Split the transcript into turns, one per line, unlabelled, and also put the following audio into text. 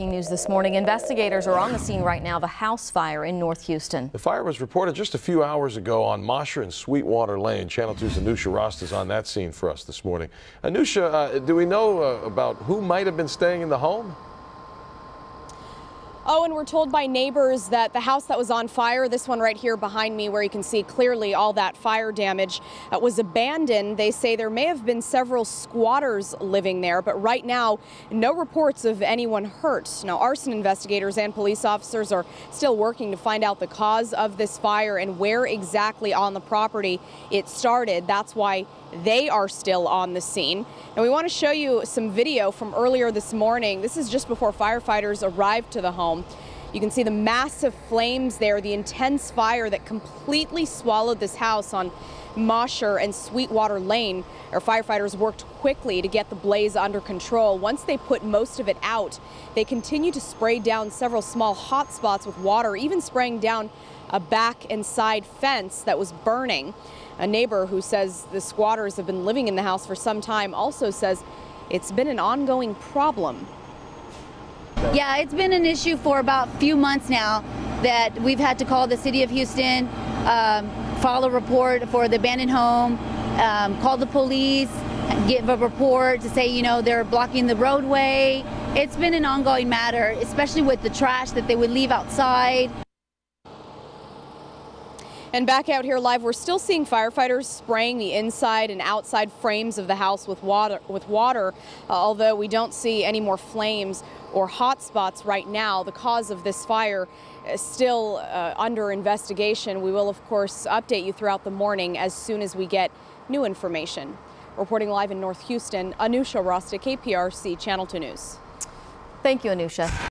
breaking news this morning. Investigators are on the scene right now, the house fire in North Houston.
The fire was reported just a few hours ago on Mosher and Sweetwater Lane. Channel 2's Anusha Rost is on that scene for us this morning. Anusha, uh, do we know uh, about who might have been staying in the home?
Oh, and we're told by neighbors that the house that was on fire, this one right here behind me, where you can see clearly all that fire damage, uh, was abandoned. They say there may have been several squatters living there, but right now, no reports of anyone hurt. Now, arson investigators and police officers are still working to find out the cause of this fire and where exactly on the property it started. That's why they are still on the scene. And we want to show you some video from earlier this morning. This is just before firefighters arrived to the home. You can see the massive flames there, the intense fire that completely swallowed this house on Mosher and Sweetwater Lane. Our firefighters worked quickly to get the blaze under control. Once they put most of it out, they continued to spray down several small hot spots with water, even spraying down a back and side fence that was burning. A neighbor who says the squatters have been living in the house for some time also says it's been an ongoing problem.
Yeah, it's been an issue for about a few months now that we've had to call the city of Houston, um, file a report for the abandoned home, um, call the police, give a report to say, you know, they're blocking the roadway. It's been an ongoing matter, especially with the trash that they would leave outside.
And back out here live, we're still seeing firefighters spraying the inside and outside frames of the house with water, with water uh, although we don't see any more flames or hot spots right now. The cause of this fire is still uh, under investigation. We will, of course, update you throughout the morning as soon as we get new information. Reporting live in North Houston, Anusha Rosta, KPRC Channel 2 News.
Thank you, Anusha.